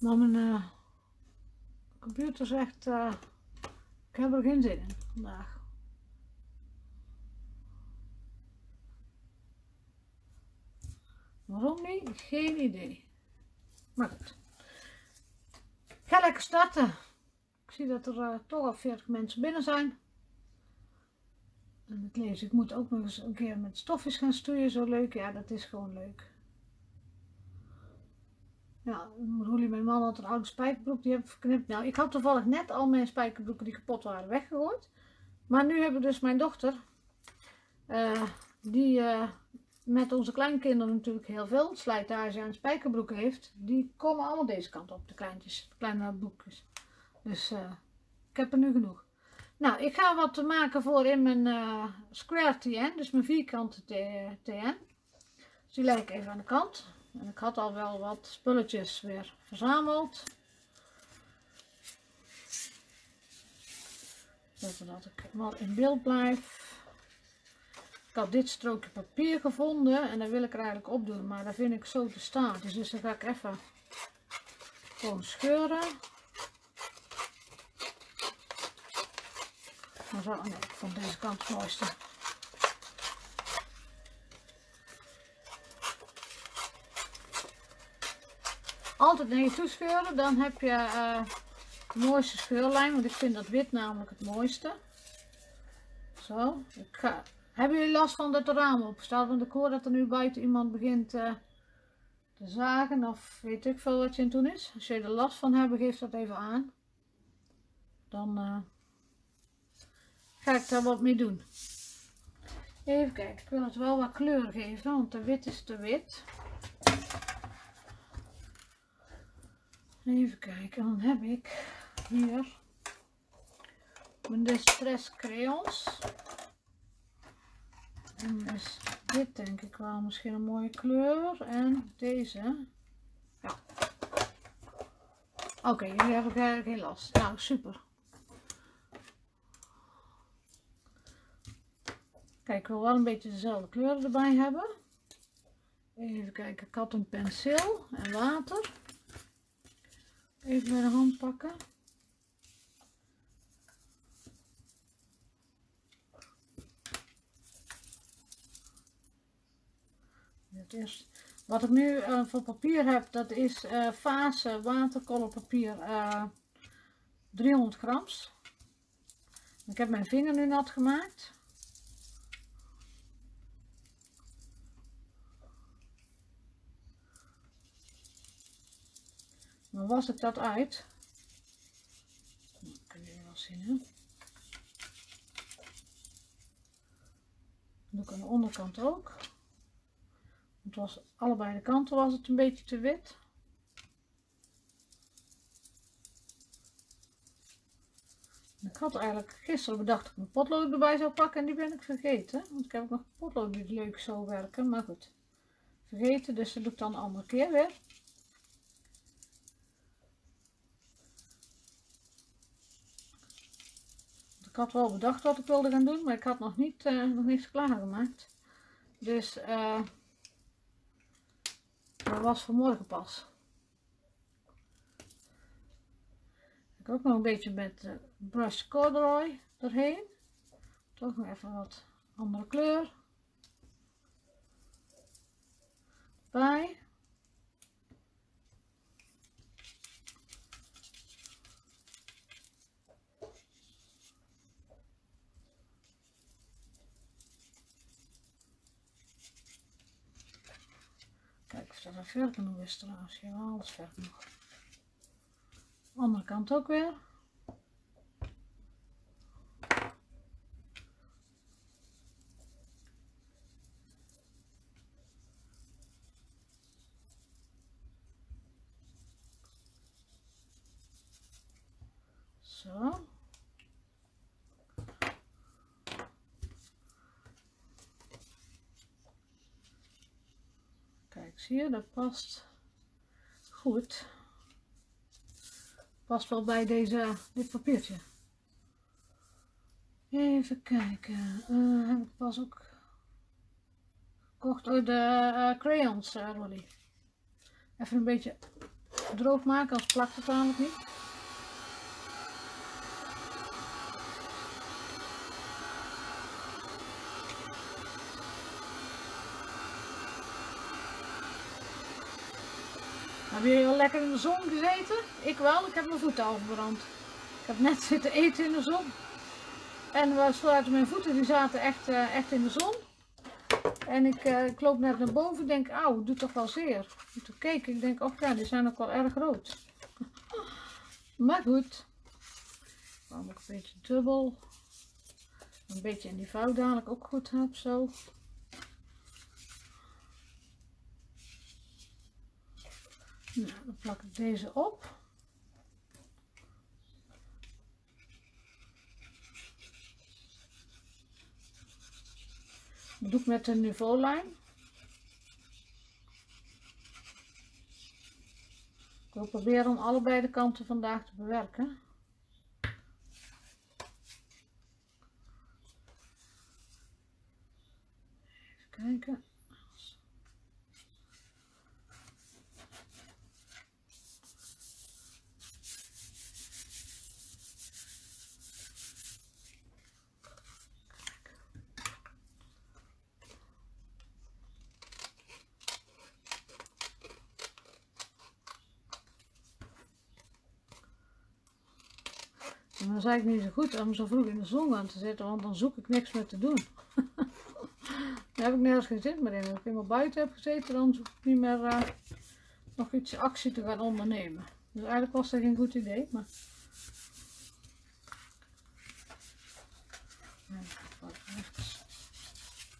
Maar mijn eh, computer zegt, eh, ik heb er geen zin in vandaag. Waarom niet? Geen idee. Maar goed. Ga lekker starten. Ik zie dat er eh, toch al 40 mensen binnen zijn. En het lees, ik moet ook nog eens een keer met stofjes gaan stoeien. Zo leuk. Ja, dat is gewoon leuk. Roelie, mijn man had een oude spijkerbroek, die heb ik verknipt. Nou, ik had toevallig net al mijn spijkerbroeken die kapot waren weggegooid. Maar nu hebben dus mijn dochter, eh, die eh, met onze kleinkinderen natuurlijk heel veel slijtage aan spijkerbroeken heeft. Die komen allemaal deze kant op, de kleintjes, kleine broekjes. Dus uh, ik heb er nu genoeg. Nou, ik ga wat maken voor in mijn square TN, dus mijn vierkante TN. Dus die leg ik even aan de kant. En ik had al wel wat spulletjes weer verzameld. Zodat ik wel in beeld blijf. Ik had dit strookje papier gevonden en dat wil ik er eigenlijk op doen, maar dat vind ik zo te staan. Dus, dus dan ga ik even gewoon scheuren. Maar zo, vond deze kant het mooiste. Altijd naar je toe scheuren. Dan heb je uh, de mooiste scheurlijn. Want ik vind dat wit namelijk het mooiste. Zo. Ik. Hebben jullie last van dat de raam open staat? Want ik hoor dat er nu buiten iemand begint uh, te zagen. Of weet ik veel wat je aan doen is. Als je er last van hebt, geef dat even aan. Dan uh, ga ik daar wat mee doen. Even kijken. Ik wil het wel wat kleur geven. Want de wit is te wit. Even kijken, dan heb ik hier mijn Distress crayons. En is dit denk ik wel misschien een mooie kleur. En deze. Ja. Oké, okay, jullie hebben geen last. Nou, super. Kijk, ik wil wel een beetje dezelfde kleuren erbij hebben. Even kijken, ik had een penseel en water. Even bij de hand pakken. wat ik nu uh, voor papier heb, dat is uh, fase waterkolorpapier uh, 300 grams. Ik heb mijn vinger nu nat gemaakt. Dan was ik dat uit. Dat kun je wel zien, doe ik aan de onderkant ook. Het was allebei de kanten was het een beetje te wit. Ik had eigenlijk gisteren bedacht dat ik mijn potlood erbij zou pakken en die ben ik vergeten. Want ik heb nog potlood die leuk zou werken, maar goed. Vergeten, dus dat doe ik dan een andere keer weer. Had wel bedacht wat ik wilde gaan doen, maar ik had nog, niet, uh, nog klaargemaakt. Dus uh, dat was vanmorgen pas. Ik ook nog een beetje met uh, brush corduroy erheen. Toch nog even wat andere kleur. Bij. Dat er ver genoeg is trouwens. Ja, alles ver genoeg. Andere kant ook weer. Zo. Zie je, dat past goed. Past wel bij deze, dit papiertje. Even kijken. Uh, heb ik pas ook gekocht. Oh, de uh, crayons, uh. Even een beetje droog maken, als plakt het namelijk niet. Hebben jullie al lekker in de zon gezeten? Ik wel, ik heb mijn voeten afgebrand. Ik heb net zitten eten in de zon. En sluiten mijn voeten, die zaten echt, uh, echt in de zon. En ik, uh, ik loop net naar boven en denk, auw, doet toch wel zeer. En toen keek ik, denk, oh ja, die zijn ook wel erg rood. maar goed. Dan ook een beetje dubbel. Een beetje in die vouw dadelijk ook goed heb, zo. Nou, dan plak ik deze op. Dat doe ik met een niveaulijn. Ik wil proberen om allebei de kanten vandaag te bewerken. Even kijken. Dan zei ik niet zo goed om zo vroeg in de zon aan te zitten, want dan zoek ik niks meer te doen. dan heb ik nergens geen zin meer in. Als ik helemaal buiten heb gezeten, dan zoek ik niet meer uh, nog iets actie te gaan ondernemen. Dus eigenlijk was dat geen goed idee, maar...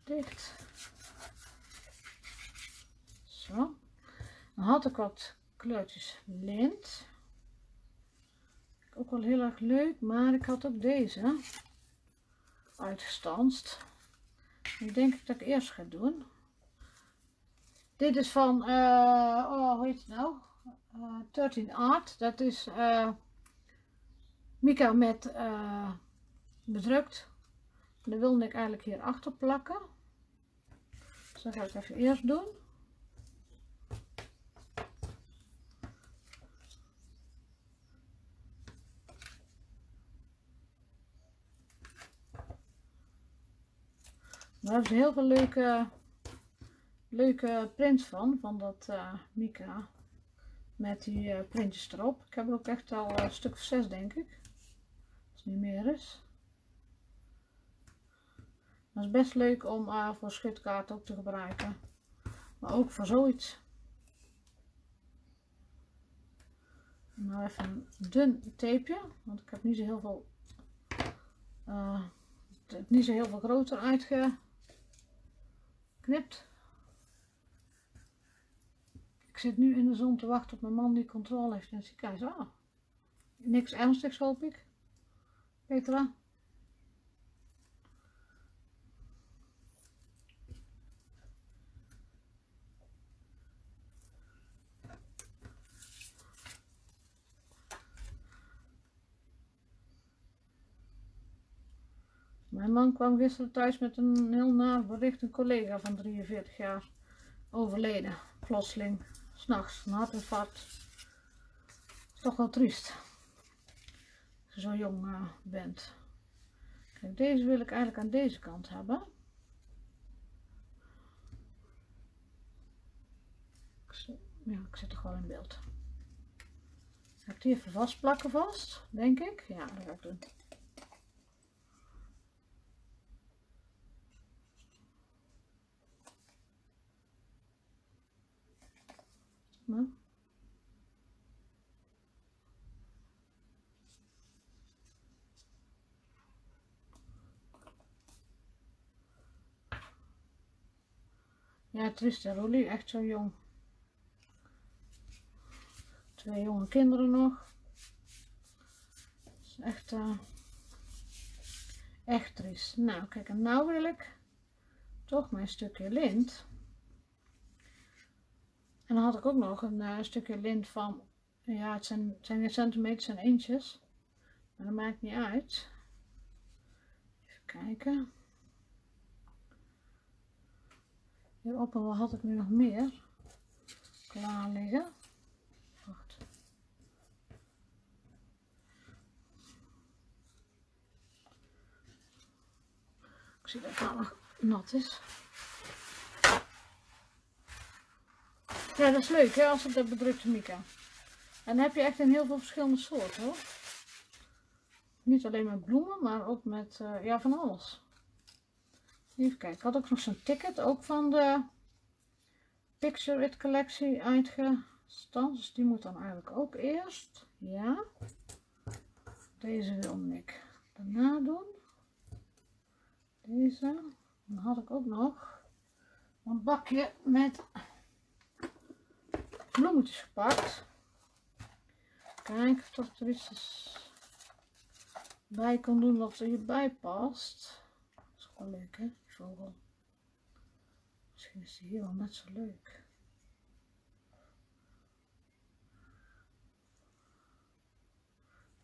Dicht. Zo. Dan had ik wat kleurtjes lint wel heel erg leuk, maar ik had ook deze uitgestanst. Nu denk ik dat ik eerst ga doen. Dit is van, uh, oh, hoe heet het nou? Uh, eh, 13 Art. Dat is uh, mica met bedrukt. Dat wilde ik eigenlijk hier achter plakken. Dus dat ga ik even eerst doen. Daar hebben ze heel veel leuke, leuke prints van, van dat uh, Mika. Met die uh, printjes erop. Ik heb er ook echt al een stuk of zes denk ik. Als het niet meer is. Dat is best leuk om uh, voor schutkaarten ook te gebruiken. Maar ook voor zoiets. Nou even een dun tapeje, want ik heb niet zo heel veel, uh, niet zo heel veel groter uitge, Ik zit nu in de zon te wachten op mijn man die controle heeft in het ziekenhuis. Ah, niks ernstigs hoop ik. Petra? Mijn man kwam gisteren thuis met een heel naar bericht. Een collega van 43 jaar overleden. Plotseling. S'nachts. Een hartinfarct. Toch wel triest. Als je zo jong uh, bent. Kijk, deze wil ik eigenlijk aan deze kant hebben. Ja, ik zit er gewoon in beeld. Ga ik die even vastplakken vast, denk ik. Ja, dat ga ik doen. Ja, Tristan Rolly, echt zo jong. Twee jonge kinderen nog. echt, uh, echt triest. Nou, kijk, en nou wil ik toch mijn stukje lint. En dan had ik ook nog een eh, stukje lint van, ja, het zijn, het centimeters en eentjes. Maar dat maakt niet uit. Even kijken. Hierop wat had ik nu nog meer klaar liggen. Wacht. Ik zie dat het nou nog nat is. Ja, dat is leuk hè, als het dat bedrukte mica. En dan heb je echt in heel veel verschillende soorten hoor. Niet alleen met bloemen, maar ook met, uh, ja, van alles. Even kijken, ik had ook nog zo'n ticket, ook van de Picture It collectie uitgestampt. Dus die moet dan eigenlijk ook eerst. Ja. Deze wil ik daarna doen. Deze. Dan had ik ook nog een bakje met bloemetjes gepakt. Kijk of dat er iets bij kan doen wat er hierbij past. Dat is wel leuk hè, die vogel. Misschien is die hier wel net zo leuk.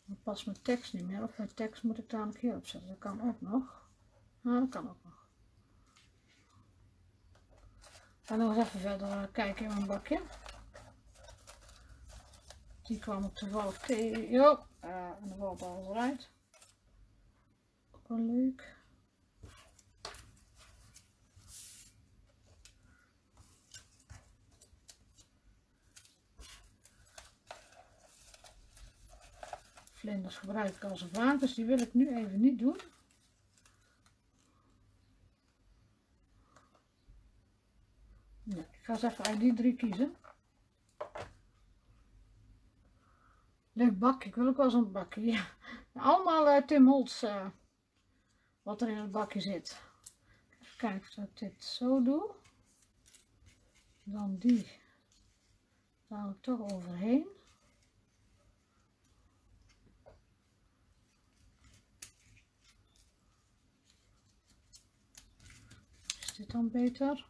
Dan past mijn tekst niet meer. Of mijn tekst moet ik daar een keer op zetten. Dat kan ook nog. Nou, dat kan ook nog. Ik ga nog eens even verder kijken in mijn bakje. Die kwam ik toevallig tegen. Jo, uh, en dan valt alles eruit. Ook wel leuk. Vlinders gebruik ik als een vaak, dus die wil ik nu even niet doen. Nee, ik ga eens even uit die drie kiezen. Leuk bakje, ik wil ook wel zo'n bakje. Ja. Allemaal uh, Tim Holtz, uh, wat er in het bakje zit. Even kijken of ik dit zo doe. Dan die. Daar ik toch overheen. Is dit dan beter?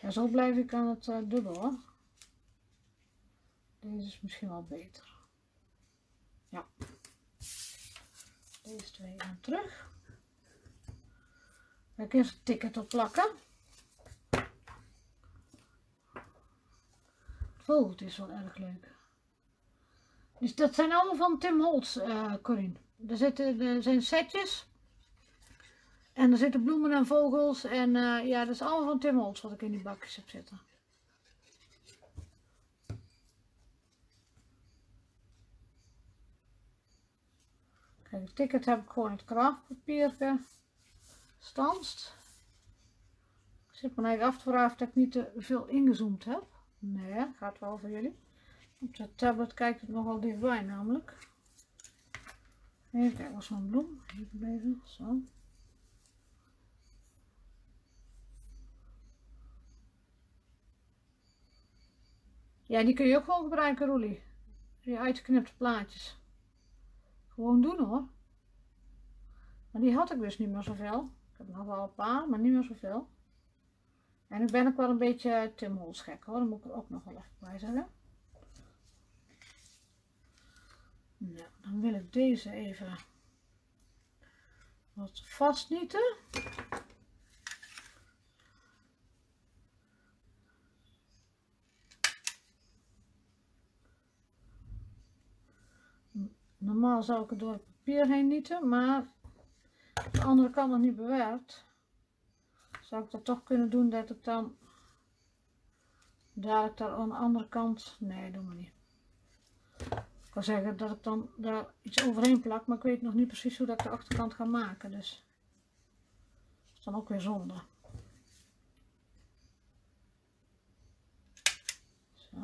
Ja, zo blijf ik aan het uh, dubbel hoor. Deze is misschien wel beter. Ja. Deze twee aan terug. Ga ik eerst een ticket op plakken. Oh, het is wel erg leuk. Dus dat zijn allemaal van Tim Holtz, uh, Corinne. Er, zitten, er zijn setjes. En er zitten bloemen en vogels. En uh, ja, dat is allemaal van Tim Holtz wat ik in die bakjes heb zitten. Kijk, het ticket heb ik gewoon het krachtpapier gestanst. Ik zit me eigenlijk af te vragen of ik niet te veel ingezoomd heb. Nee, gaat wel voor jullie. Op de tablet kijkt het nogal dichtbij namelijk. Even kijken, was mijn bloem. Even blijven, zo. Ja, die kun je ook gewoon gebruiken, Roelie. Die uitgeknipte plaatjes. Gewoon doen hoor. Maar die had ik dus niet meer zoveel. Ik heb nog wel een paar, maar niet meer zoveel. En ik ben ook wel een beetje Tim Holtz gek hoor. Dat moet ik er ook nog wel even bij zeggen. Nou, dan wil ik deze even wat vastnieten. Normaal zou ik het door het papier heen nieten, maar de andere kant nog niet bewerkt. Zou ik dat toch kunnen doen dat ik dan daar ik daar aan de andere kant, nee doe maar niet. Ik kan zeggen dat ik dan daar iets overheen plak, maar ik weet nog niet precies hoe dat ik de achterkant ga maken. Dus is dan ook weer zonde. Zo.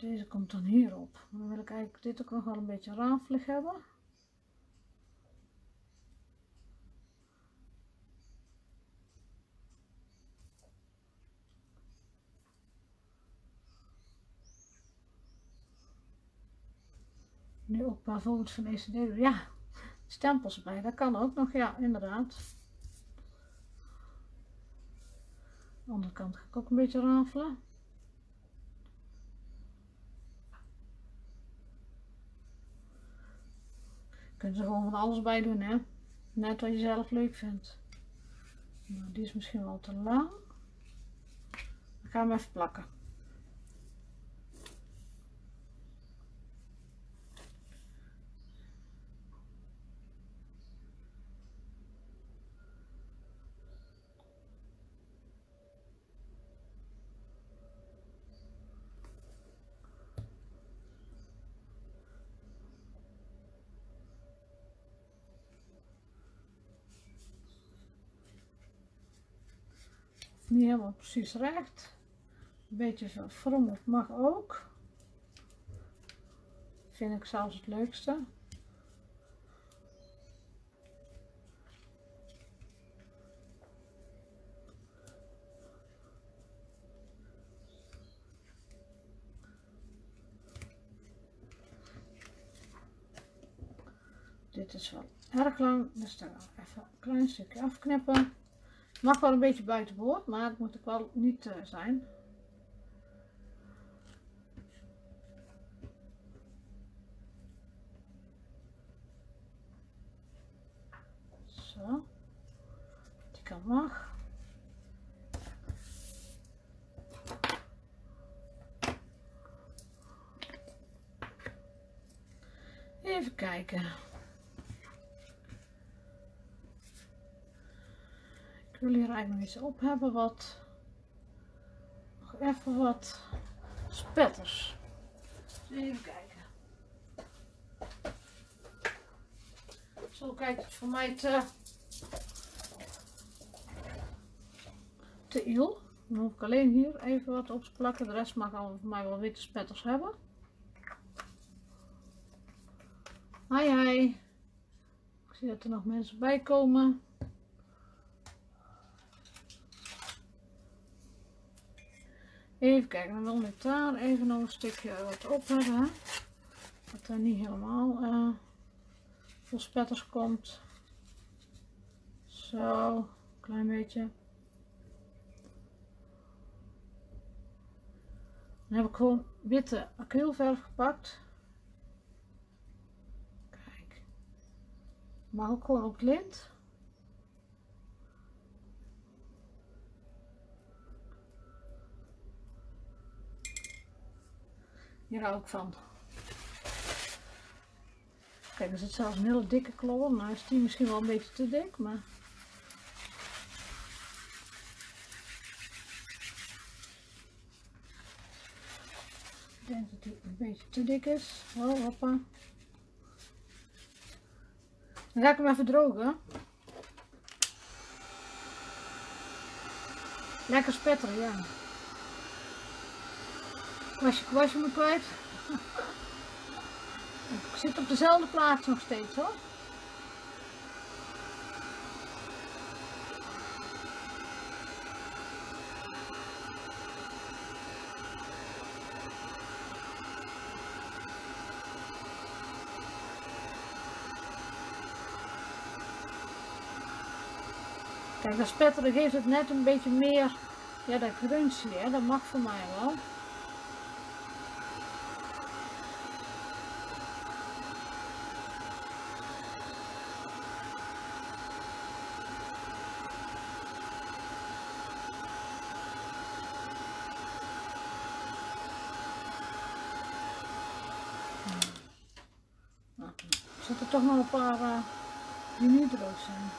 Deze komt dan hierop. Dan wil ik eigenlijk dit ook nog wel een beetje rafelig hebben. Nu ook foto's van ECD. Ja, stempels erbij. Dat kan ook nog. Ja, inderdaad. De andere kant ga ik ook een beetje rafelen. Kun je er gewoon van alles bij doen, hè. Net wat je zelf leuk vindt. Nou, die is misschien wel te lang. Dan gaan we even plakken. Niet helemaal precies recht. Een beetje verfrommeld mag ook. Vind ik zelfs het leukste. Dit is wel erg lang, dus we even een klein stukje afknippen. Mag wel een beetje buitenboord, maar het moet ook wel niet uh, zijn. Zo, die kant mag. Even kijken. Ik wil hier eigenlijk iets op hebben wat, nog even wat spetters. Even kijken. Zo kijkt het voor mij te, te il. Dan hoef ik alleen hier even wat op te plakken. De rest mag al voor mij wel witte spetters hebben. Hi hi. Ik zie dat er nog mensen bij komen. Even kijken, dan wil ik daar even nog een stukje wat op hebben. Dat er niet helemaal uh, vol spetters komt. Zo, klein beetje. Dan heb ik gewoon witte acrylverf gepakt. Kijk. Maar ook gewoon op lint. Hier hou ik van. Kijk, er zit zelfs een hele dikke klauwen. Nou is die misschien wel een beetje te dik, maar... Ik denk dat die een beetje te dik is. Oh, hoppa. Dan ga ik hem even drogen. Lekker spetteren, ja. Was je kwastje me kwijt. Ik zit op dezelfde plaats nog steeds hoor. Kijk, dat spetteren geeft het net een beetje meer, ja dat crunchy hè, dat mag voor mij wel. Een paar die niet droog zijn.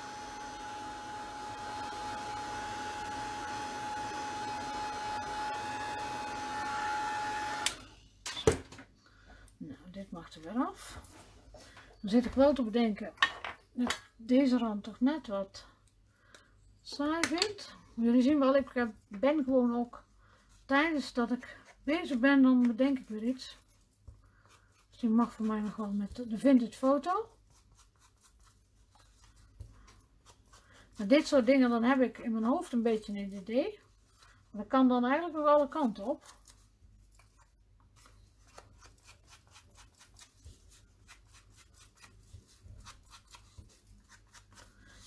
Nou, dit mag er weer af. Dan zit ik wel te bedenken dat deze rand toch net wat saai vind. Jullie zien wel, ik ben gewoon ook tijdens dat ik bezig ben, dan bedenk ik weer iets die mag voor mij nog wel met de vintage foto. Dit soort dingen, dan heb ik in mijn hoofd een beetje een idee. Dat kan dan eigenlijk nog alle kanten op.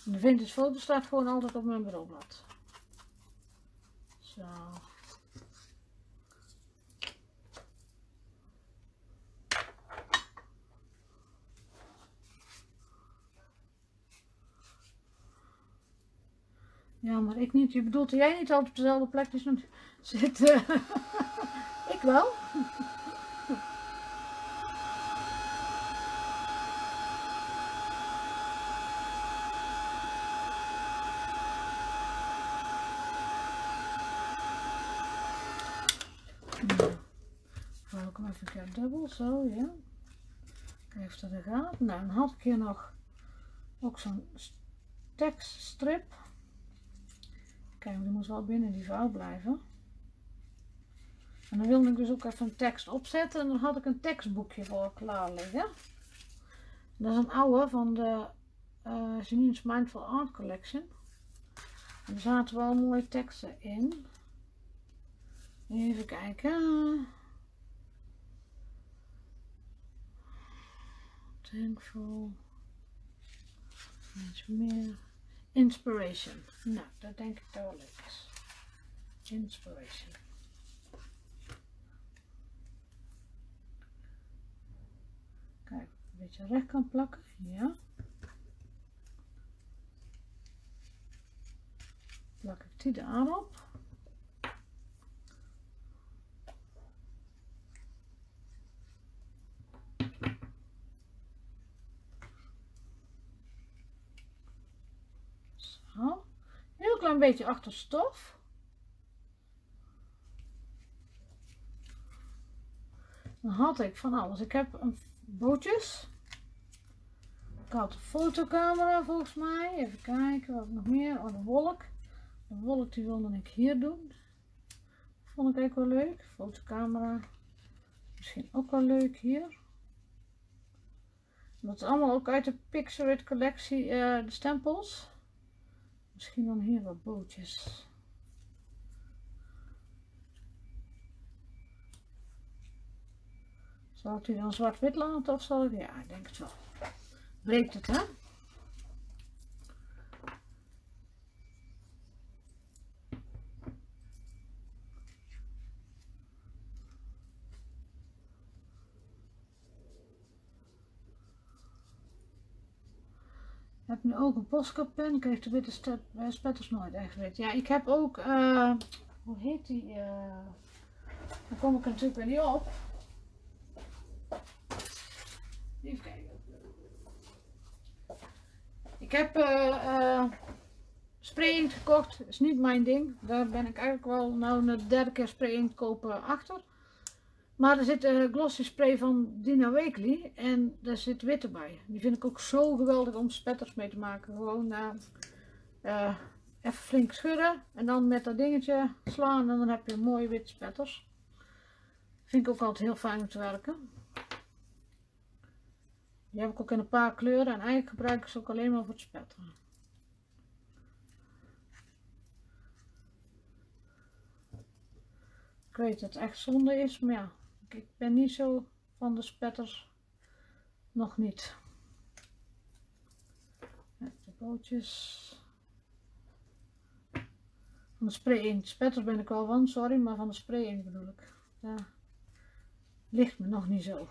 de vintage foto staat gewoon altijd op mijn bureaublad. Zo. Ja, maar ik niet. Je bedoelt dat jij niet altijd op dezelfde plek zit. Uh, ik wel. Nou, ik hem even een dubbel, zo, ja. Kijk of dat er gaat. Nou, dan had ik hier nog ook zo'n tekststrip Kijk, die moet wel binnen die vouw blijven. En dan wilde ik dus ook even een tekst opzetten. En dan had ik een tekstboekje voor klaar liggen. Dat is een oude van de uh, Mindful Art Collection. En er zaten wel mooie teksten in. Even kijken. Thankful. Iets meer. Inspiration. Nou, dat denk ik wel leuk is. Inspiration. Kijk, een beetje recht kan plakken. Ja. Plak ik die daarop. Zo. Heel klein beetje achter stof. Dan had ik van alles. Ik heb een bootjes. Ik had een fotocamera volgens mij. Even kijken wat nog meer. Oh, de wolk. De wolk die wilde ik hier doen. Vond ik eigenlijk wel leuk. Fotocamera. Misschien ook wel leuk hier. Dat is allemaal ook uit de Pixarit collectie, uh, de stempels. Misschien dan hier wat bootjes. Zal ik die dan zwart-wit laten of zal ik... Ja, ik denk het wel. Breekt het, hè? Heb nu ook een Posca-pen. Ik heb de witte eh, spetters nooit echt wit. Ja, ik heb ook, uh, hoe heet die? Uh, kom ik natuurlijk weer niet op. Even kijken. Ik heb uh, spray gekocht. Is niet mijn ding. Daar ben ik eigenlijk wel nou een derde keer spray kopen achter. Maar er zit een glossy spray van Dina Weekly en daar zit witte bij. Die vind ik ook zo geweldig om spetters mee te maken. Gewoon uh, even flink schudden en dan met dat dingetje slaan en dan heb je mooie witte spetters. Vind ik ook altijd heel fijn om te werken. Die heb ik ook in een paar kleuren en eigenlijk gebruik ik ze ook alleen maar voor het spetteren. Ik weet dat het echt zonde is, maar ja, ik ben niet zo van de spetters. Nog niet. De bootjes. Van de spray in. Spetters ben ik wel van, sorry, maar van de spray in bedoel ik. Daar ligt me nog niet zo.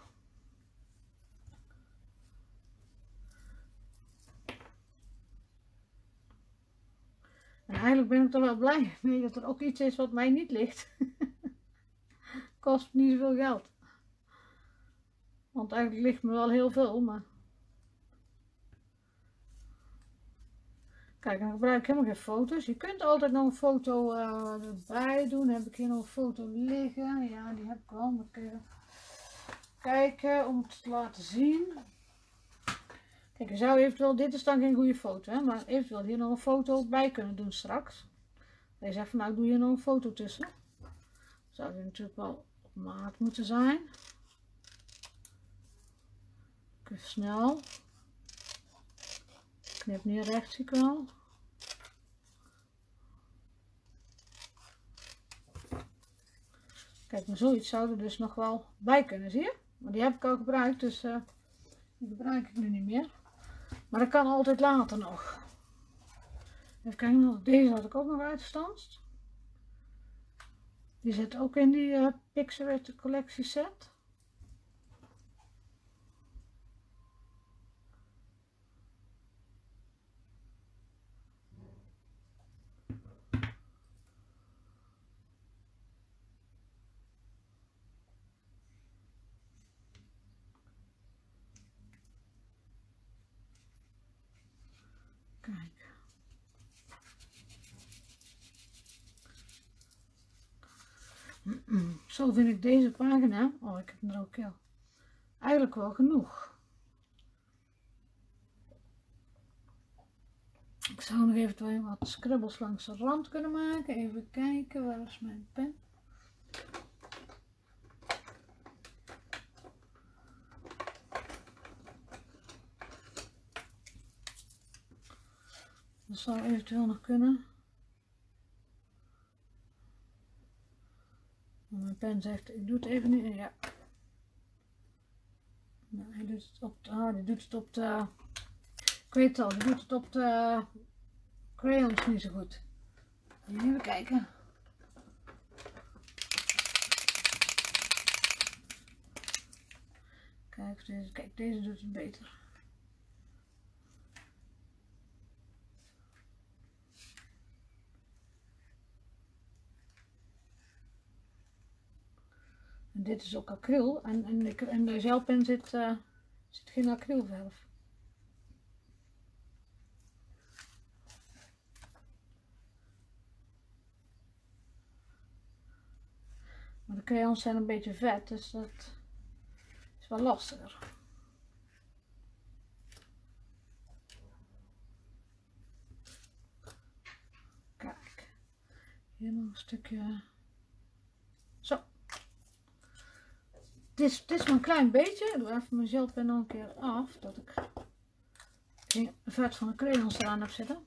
En eigenlijk ben ik er wel blij mee dat er ook iets is wat mij niet ligt. kost niet zoveel geld. Want eigenlijk ligt me wel heel veel, maar... Kijk, dan gebruik ik helemaal geen foto's. Je kunt altijd nog een foto uh, erbij doen. heb ik hier nog een foto liggen. Ja, die heb ik wel. Ik kijken om het te laten zien. Kijk, je zou eventueel, dit is dan geen goede foto, hè, maar eventueel hier nog een foto bij kunnen doen straks. Je zegt van nou, doe je nog een foto tussen. Zou je natuurlijk wel maat moeten zijn. Even snel. Knip neer rechts, zie ik wel. Kijk, maar zoiets zou er dus nog wel bij kunnen, zie je? Maar die heb ik al gebruikt, dus uh, die gebruik ik nu niet meer. Maar dat kan altijd later nog. Even kijken, deze had ik ook nog uitgestanst. Die zit ook in die uh, Pixarit collectie set. Vind ik deze pagina, oh ik heb er ook al, eigenlijk wel genoeg. Ik zou nog eventueel wat scribbels langs de rand kunnen maken. Even kijken, waar is mijn pen? Dat zou eventueel nog kunnen. Mijn pen zegt, ik doe het even niet. Ja. Nou, hij doet het op de, die doet het op de, ik weet het al, die doet het op de crayons niet zo goed. Even kijken. Kijk, deze, kijk, deze doet het beter. Dit is ook acryl en de, in de zeilpen zit, uh, zit geen acrylverf. Maar de crayons zijn een beetje vet, dus dat is wel lastiger. Kijk, hier nog een stukje. Zo. Het is, is maar een klein beetje. Ik doe even mijn gelpen nog een keer af, dat ik geen vet van de crayons eraan heb zitten.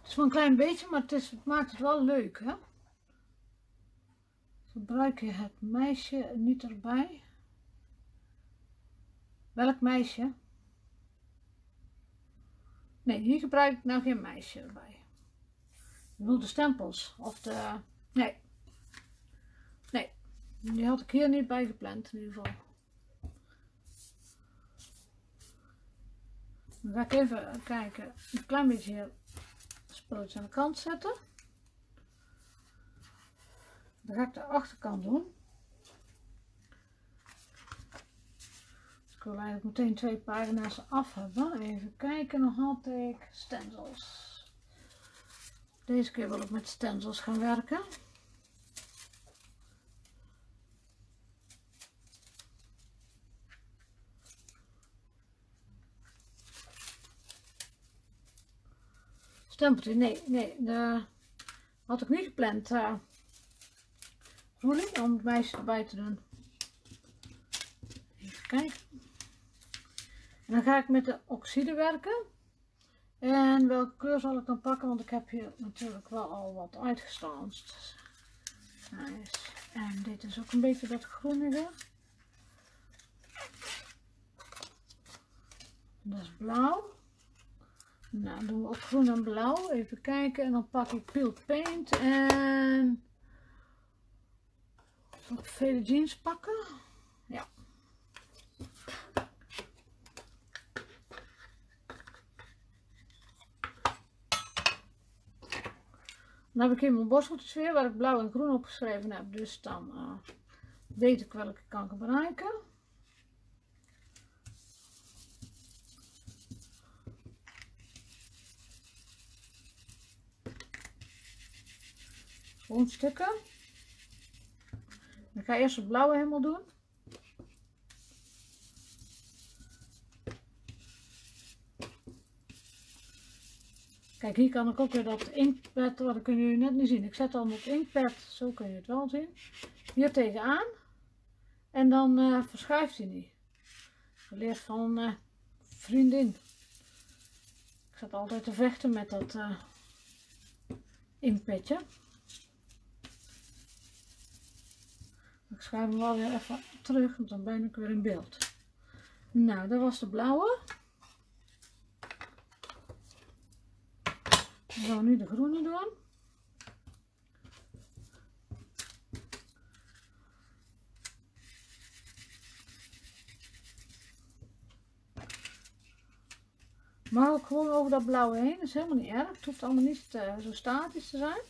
Het is maar een klein beetje, maar het, is, het maakt het wel leuk, hè? Gebruik je het meisje niet erbij? Welk meisje? Nee, hier gebruik ik nou geen meisje erbij. Ik bedoel de stempels of de... Nee, die had ik hier niet bij gepland in ieder geval. Dan ga ik even kijken, een klein beetje hier spulletjes aan de kant zetten. Dan ga ik de achterkant doen. Ik wil eigenlijk meteen twee pagina's af hebben. Even kijken, nog had ik stencils. Deze keer wil ik met stencils gaan werken. Nee, nee, de had ik niet gepland. Uh, om het meisje erbij te doen. Even kijken. En dan ga ik met de oxide werken. En welke kleur zal ik dan pakken? Want ik heb hier natuurlijk wel al wat uitgestanst. Nice. En dit is ook een beetje dat groenige. Dat is blauw. Nou, doen we ook groen en blauw. Even kijken. En dan pak ik peel paint. En... Zal vele jeans pakken? Ja. Dan heb ik hier mijn borsteltjes weer waar ik blauw en groen opgeschreven heb. Dus dan uh, weet ik welke ik kan gebruiken. Groenstukken. Ik ga eerst het blauwe helemaal doen. Kijk, hier kan ik ook weer dat inkpad, dat kunnen net niet zien. Ik zet dan op inkpad, zo kun je het wel zien. Hier tegenaan. En dan uh, verschuift hij niet. Geleerd van uh, vriendin. Ik zat altijd te vechten met dat uh. Ik schuif hem wel weer even terug, want dan ben ik weer in beeld. Nou, dat was de blauwe. Dan gaan nu de groene doen. Maar ook gewoon over dat blauwe heen. Dat is helemaal niet erg. Het hoeft allemaal niet uh, zo statisch te zijn.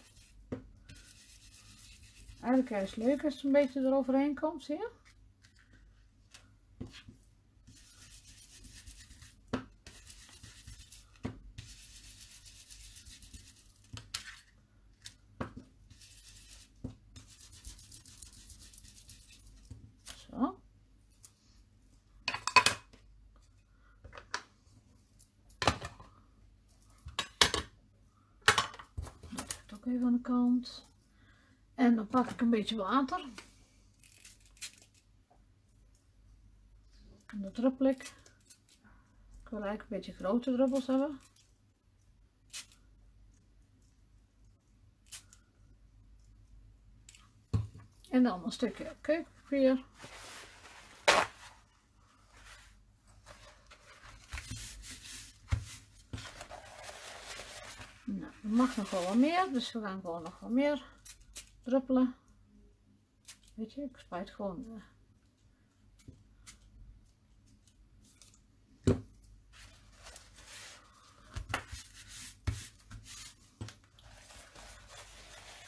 Eigenlijk is het leuk als het een beetje eroverheen komt, zie je? Zo. Dat ook even aan de kant. En dan pak ik een beetje water. En dat druppel ik. Ik wil eigenlijk een beetje grote druppels hebben. En dan een stukje keukenpapier. Nou, er mag nog wel wat meer, dus we gaan gewoon nog wat meer druppelen. Weet je, ik spuit gewoon. Uh,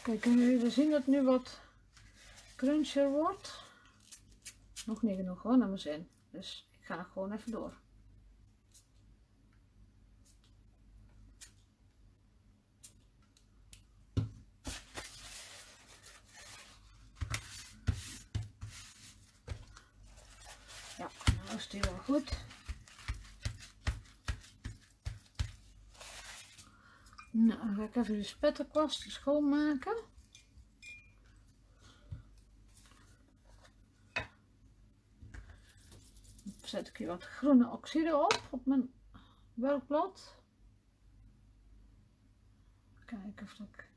Kijk, kunnen jullie zien dat het nu wat crunchier wordt? Nog niet genoeg hoor, naar mijn zin. Dus ik ga gewoon even door. Ja, nou is die wel goed. Nou, dan ga ik even de spetterkwast schoonmaken. Dan zet ik hier wat groene oxide op, op mijn werkblad. Kijken of ik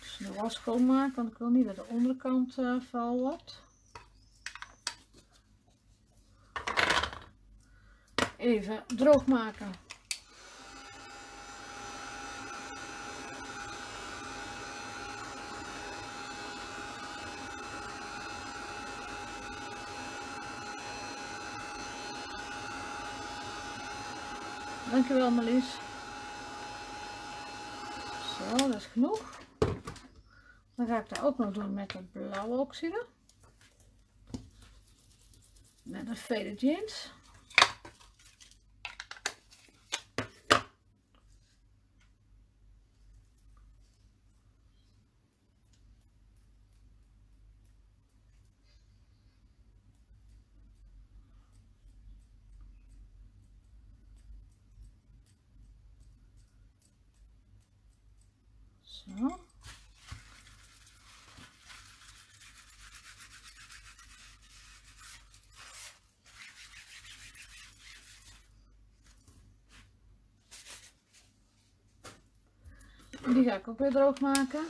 Dus de was schoonmaken, want ik wil niet dat de onderkant uh, vuil wordt. Even droog maken. Dankjewel Marlies. Zo, dat is genoeg. Dan ga ik daar ook nog doen met het blauwe oxide. Met een faded jeans. Zo. Die ga ik ook weer droog maken.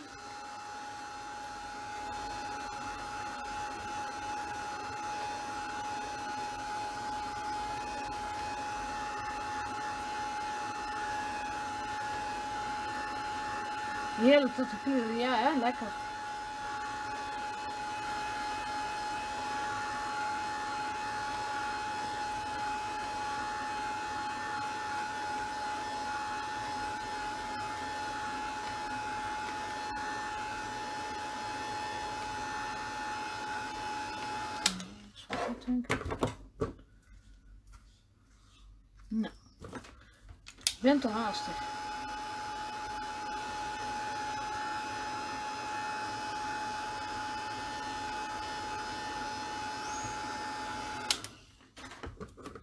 Heerlijk tot de puur, ja hè, lekker. Nou, ik ben te haastig.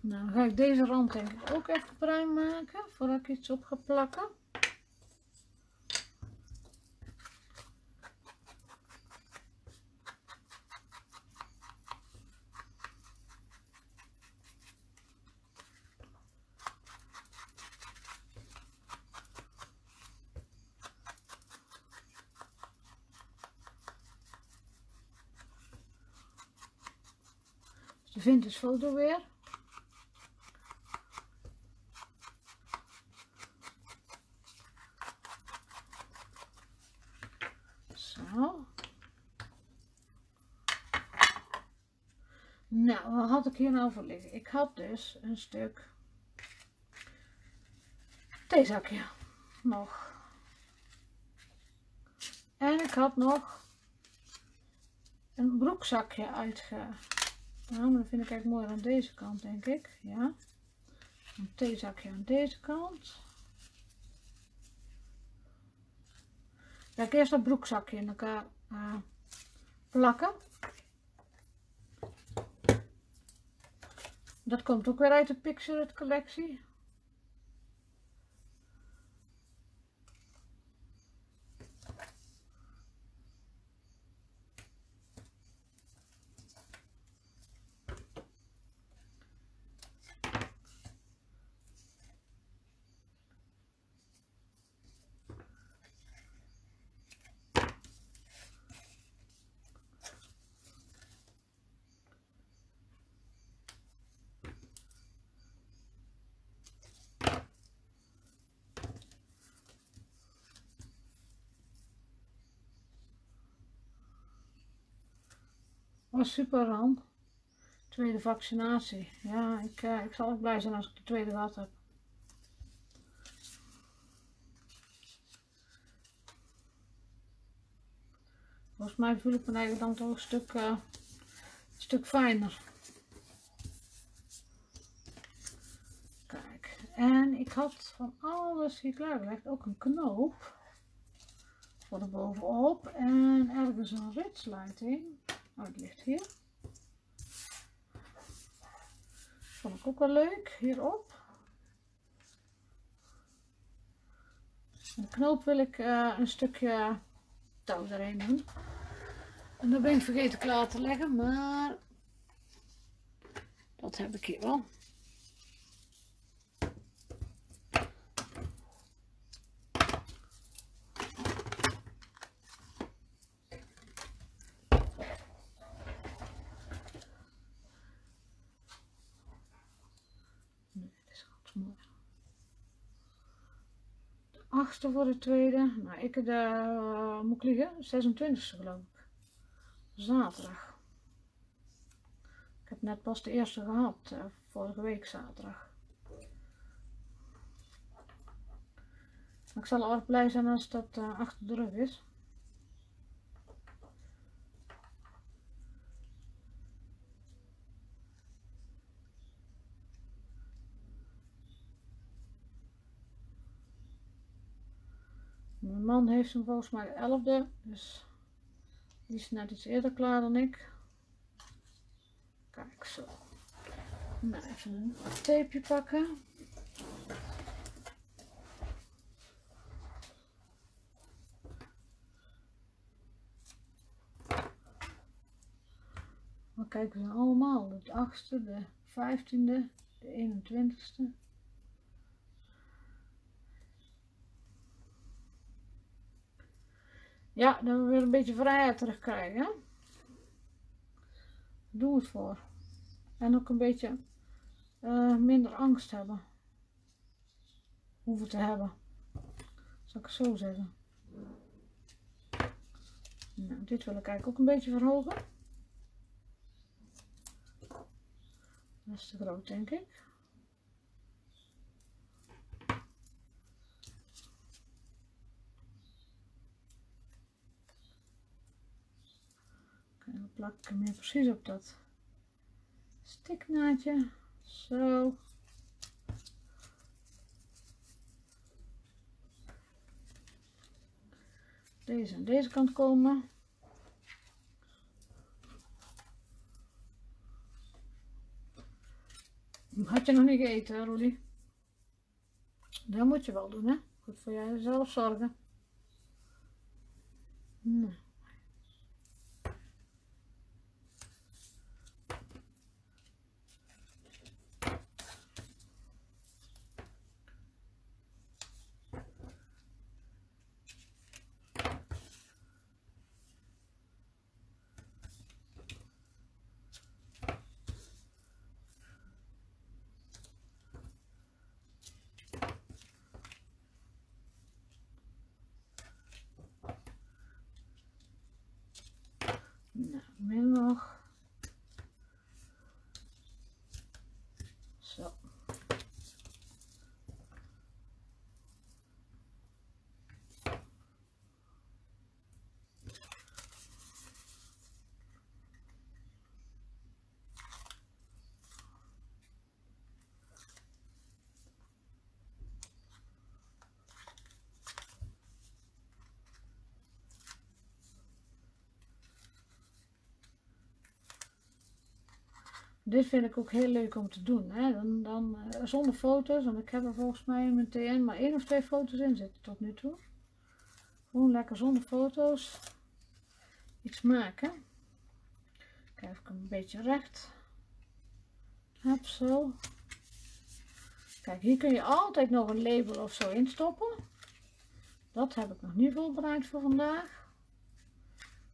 Nou, ga ik deze rand ik ook even bruin maken voordat ik iets op ga plakken. De vintage foto weer. Nou, wat had ik hier nou voor liggen? Ik had dus een stuk theezakje nog. En ik had nog een broekzakje uitge... Nou, dat vind ik eigenlijk mooi aan deze kant, denk ik. Ja. Een theezakje aan deze kant. Ga ik eerst dat broekzakje in elkaar uh, plakken. Dat komt ook weer uit de Picture It collectie. Was super ram. Tweede vaccinatie. Ja, ik, uh, ik zal ook blij zijn als ik de tweede gehad heb. Volgens mij voel ik me eigenlijk dan toch een stuk, een stuk fijner. Kijk, en ik had van alles hier klaargelegd ook een knoop voor de bovenop en ergens een ritsluiting. Oh, het ligt hier. Vond ik ook wel leuk, hierop. de knoop wil ik uh, een stukje touw erin doen. En dat ben ik vergeten klaar te leggen, maar dat heb ik hier wel. Voor de tweede. Nou, ik de, uh, moet liggen, 26e geloof ik. Zaterdag. Ik heb net pas de eerste gehad, uh, vorige week zaterdag. ik zal erg blij zijn als dat uh, achter de rug is. Mijn man heeft hem volgens mij de 11e, dus die is net iets eerder klaar dan ik. Kijk zo. Nou, even een tapeje pakken. Maar kijken we allemaal. De 8e, de 15e, de 21ste. Ja, dan we weer een beetje vrijheid terugkrijgen. Doe het voor. En ook een beetje uh, minder angst hebben. Hoeven te hebben. Zal ik het zo zeggen. Nou, dit wil ik eigenlijk ook een beetje verhogen. Dat is te groot, denk ik. Plak ik hem precies op dat stiknaadje. Zo. Deze aan deze kant komen. Had je nog niet gegeten, Rolly? Dat moet je wel doen, hè? Goed voor jezelf zorgen. Nou. Dit vind ik ook heel leuk om te doen. Hè? Dan, dan, uh, zonder foto's, want ik heb er volgens mij in mijn TN maar één of twee foto's in zitten tot nu toe. Gewoon lekker zonder foto's iets maken. Kijk ik hem een beetje recht heb, zo. Kijk, hier kun je altijd nog een label of zo instoppen. Dat heb ik nog niet voorbereid voor vandaag.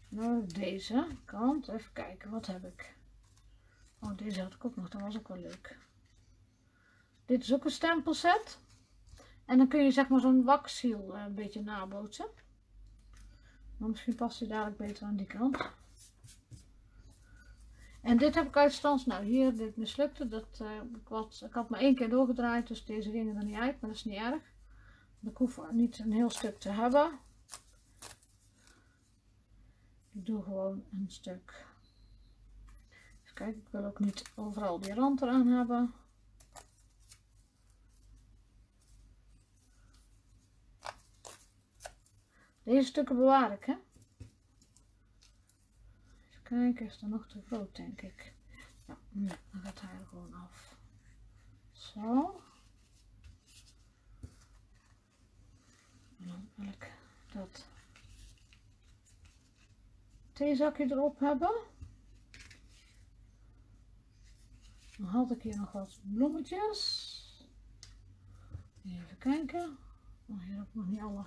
Nou, deze kant. Even kijken, wat heb ik? Oh, deze had ik ook nog. Dat was ook wel leuk. Dit is ook een stempelset. En dan kun je zeg maar zo'n waxziel eh, een beetje nabootsen. Maar misschien past hij dadelijk beter aan die kant. En dit heb ik uitstands. Nou, hier, dit mislukte. Dat, uh, ik, ik had maar één keer doorgedraaid, dus deze gingen er niet uit. Maar dat is niet erg. Ik hoef niet een heel stuk te hebben. Ik doe gewoon een stuk. Kijken, ik wil ook niet overal die rand eraan hebben. Deze stukken bewaar ik, hè. Even kijken, is er nog te groot, denk ik. Ja, nee, dan gaat hij er gewoon af. Zo. En dan wil ik dat theezakje erop hebben. Dan had ik hier nog wat bloemetjes. Even kijken. Oh, hier heb ik nog niet alle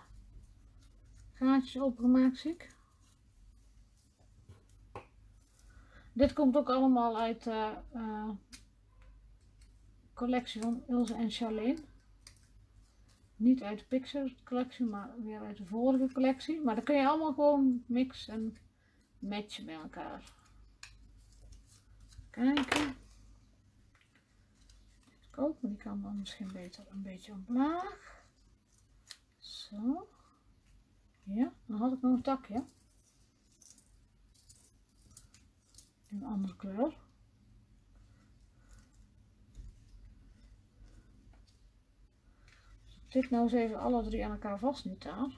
gaatjes opgemaakt, zie ik. Dit komt ook allemaal uit de uh, collectie van Ilse en Charlene. Niet uit de Pixar collectie, maar weer uit de vorige collectie. Maar dan kun je allemaal gewoon mixen en matchen bij elkaar. Kijken. Koop, maar die kan dan misschien beter een beetje omlaag. Zo. Ja, dan had ik nog een takje. Een andere kleur. Dit nou eens even alle drie aan elkaar vast niet het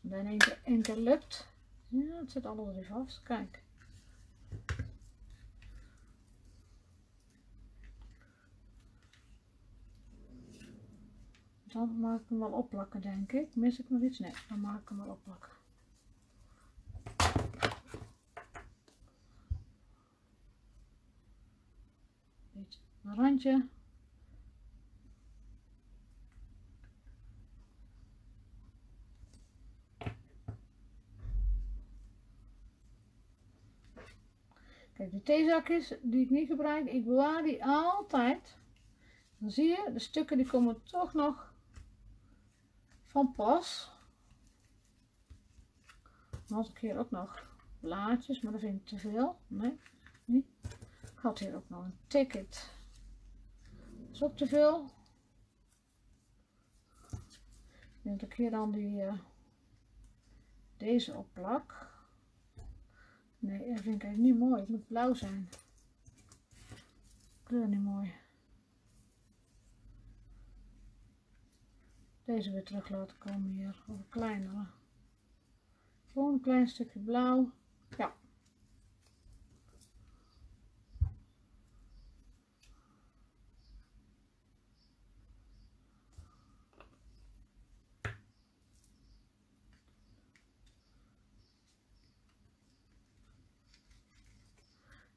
dan één één keer lukt. Ja, het zit alle drie vast. Kijk. Dan mag ik hem wel opplakken, denk ik. Mis ik nog iets? Nee, dan mag ik hem wel opplakken. Een randje. Theezakjes die ik niet gebruik, ik bewaar die altijd. Dan zie je, de stukken die komen toch nog van pas. Dan had ik hier ook nog blaadjes, maar dat vind ik te veel. Nee, niet. Ik had hier ook nog een ticket. Dat is ook te veel. Ik denk dat ik hier dan die, uh, deze op plak. Nee, dat vind ik niet mooi. Het moet blauw zijn. Kleur niet mooi. Deze weer terug laten komen hier. Of een kleinere. Gewoon een klein stukje blauw. Ja.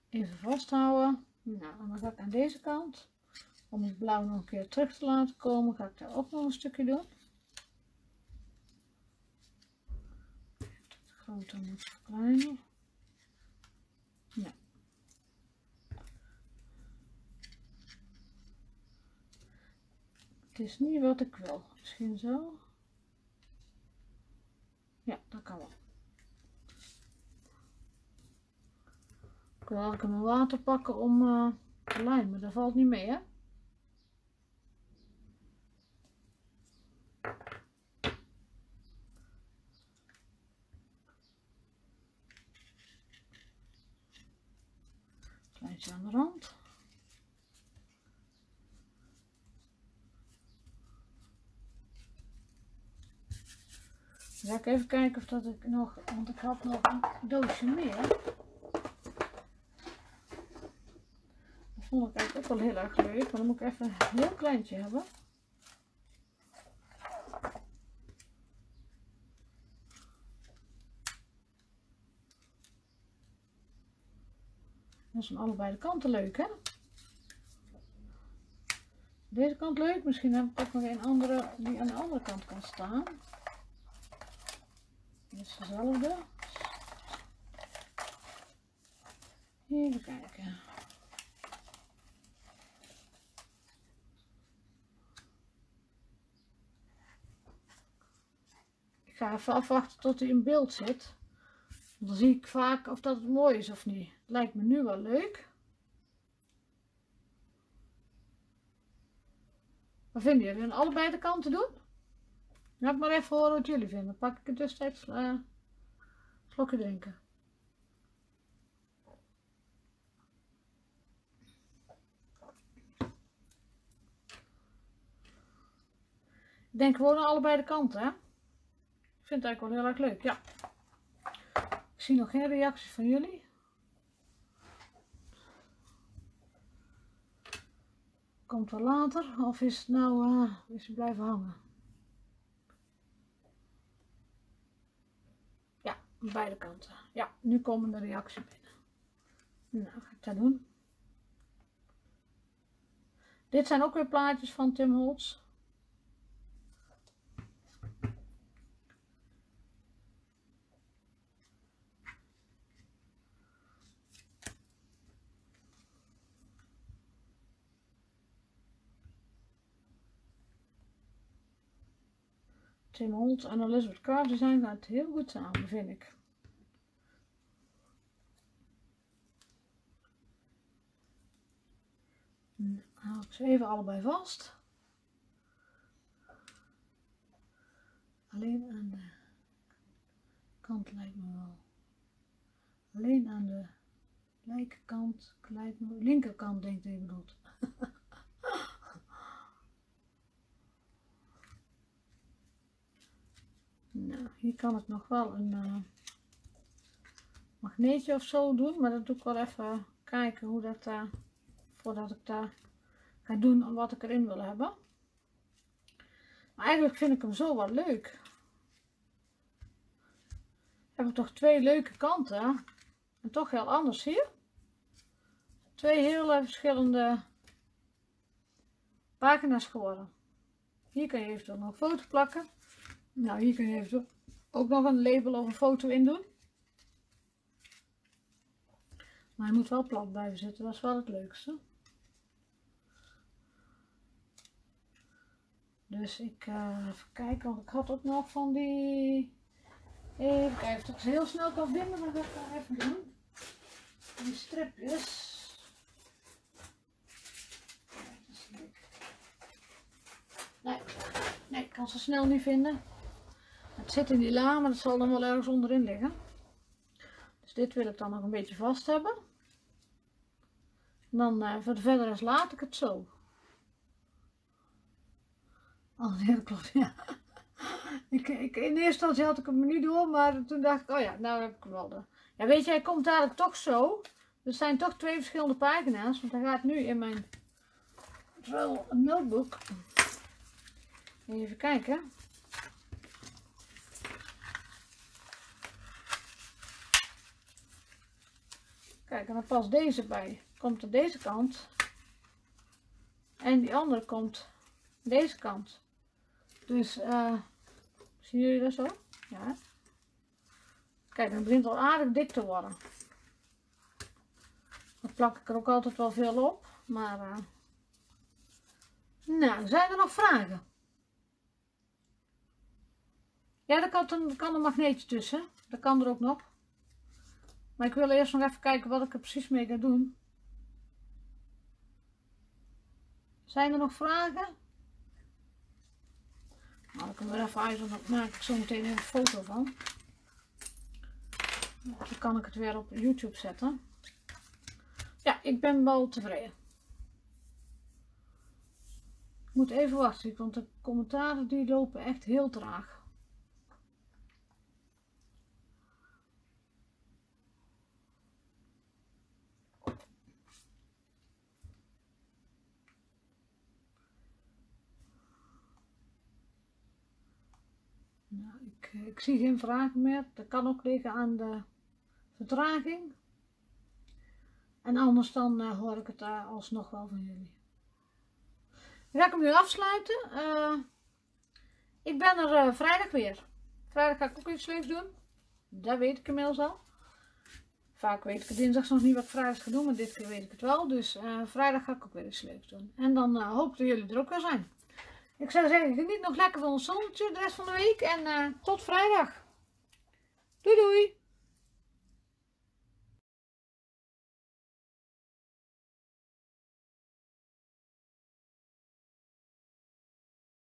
Even vasthouden. Nou, dan ga ik aan deze kant om het blauw nog een keer terug te laten komen, ga ik daar ook nog een stukje doen. Het groter moet verkleinen. Ja. Het is niet wat ik wil. Misschien zo. Ja, dat kan wel. Ik wil eigenlijk mijn water pakken om uh, te lijmen. Dat valt niet mee, hè? Kleintje aan de rand. Ga ik even kijken of dat ik nog, want ik had nog een doosje meer. Dat vond ik eigenlijk ook wel heel erg leuk, maar dan moet ik even een heel kleintje hebben. Dat is aan allebei de kanten leuk, hè? Deze kant leuk. Misschien heb ik ook nog een andere die aan de andere kant kan staan. Dit is dezelfde. Even kijken. Ga even afwachten tot hij in beeld zit. Dan zie ik vaak of dat het mooi is of niet. Lijkt me nu wel leuk. Wat vinden jullie? Aan allebei de kanten doen? Laat maar even horen wat jullie vinden. Pak ik het tussentijds uh, eh, slokje drinken. Ik denk gewoon aan allebei de kanten, hè? Vind het eigenlijk wel heel erg leuk, ja. Ik zie nog geen reacties van jullie. Komt wel later, of is het nou, uh, is blijven hangen? Ja, beide kanten. Ja, nu komen de reacties binnen. Nou, ga ik dat doen. Dit zijn ook weer plaatjes van Tim Holtz. Tim Holt en Elizabeth Carter zijn gaat heel goed samen, vind ik. Dan hou ik ze even allebei vast. Alleen aan de kant lijkt me wel. Alleen aan de linkerkant, lijkt me, linkerkant denk ik bedoeld. Nou, hier kan ik nog wel een uh, magneetje of zo doen, maar dat doe ik wel even kijken hoe dat daar, uh, voordat ik daar ga doen wat ik erin wil hebben. Maar eigenlijk vind ik hem zo wel leuk. Heb ik toch twee leuke kanten en toch heel anders hier. Twee hele verschillende pagina's geworden. Hier kan je eventueel nog een foto plakken. Nou, hier kun je even ook nog een label of een foto in doen. Maar hij moet wel plat blijven zitten, dat is wel het leukste. Dus ik uh, even kijken, want ik had ook nog van die... Even kijken of ik ze heel snel kan vinden, maar dat ga ik even doen. Die stripjes. Nee, nee, ik kan ze snel niet vinden. Het zit in die la, maar het zal dan wel ergens onderin liggen. Dus dit wil ik dan nog een beetje vast hebben. En dan uh, voor de verdere laat ik het zo. Oh dat klopt, ja. ik, ik, in eerste instantie had ik hem niet door, maar toen dacht ik, oh ja, nou heb ik hem wel. Ja, weet je, hij komt dadelijk toch zo. Er zijn toch twee verschillende pagina's, want hij gaat nu in mijn notebook. Even kijken. Kijk, en dan past deze bij. Komt aan deze kant. En die andere komt deze kant. Dus, uh, zien jullie dat zo? Ja. Kijk, dan begint het al aardig dik te worden. Dan plak ik er ook altijd wel veel op. Maar, uh, nou, zijn er nog vragen? Ja, daar kan, een, kan een magneetje tussen. Dat kan er ook nog. Maar ik wil eerst nog even kijken wat ik er precies mee ga doen. Zijn er nog vragen? Nou, ik kan er even uit, dan maak ik zo meteen een foto van. Dan kan ik het weer op YouTube zetten. Ja, ik ben wel tevreden. Ik moet even wachten, want de commentaren die lopen echt heel traag. Nou, ik, zie geen vragen meer. Dat kan ook liggen aan de vertraging. En anders dan uh, hoor ik het uh, alsnog wel van jullie. Dan ga ik hem nu afsluiten. Uh, ik ben er vrijdag weer. Vrijdag ga ik ook iets leuks doen. Dat weet ik inmiddels al. Vaak weet ik het dinsdags nog niet wat ik vrijdag ga doen, maar dit keer weet ik het wel. Dus vrijdag ga ik ook weer iets leuks doen. En dan hoop ik dat jullie er ook weer zijn. Ik zou zeggen, geniet nog lekker van ons zonnetje de rest van de week. En tot vrijdag. Doei doei!